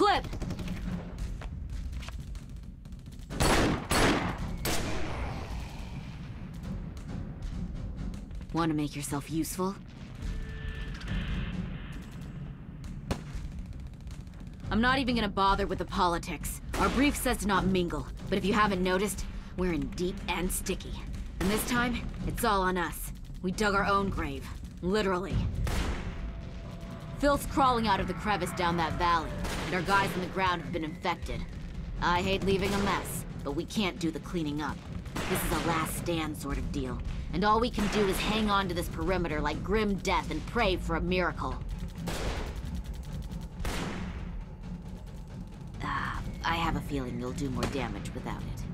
Clip! Want to make yourself useful? I'm not even gonna bother with the politics. Our brief says to not mingle, but if you haven't noticed, we're in deep and sticky. And this time, it's all on us. We dug our own grave. Literally. Filth's crawling out of the crevice down that valley, and our guys on the ground have been infected. I hate leaving a mess, but we can't do the cleaning up. This is a last stand sort of deal, and all we can do is hang on to this perimeter like grim death and pray for a miracle. Ah, I have a feeling you'll do more damage without it.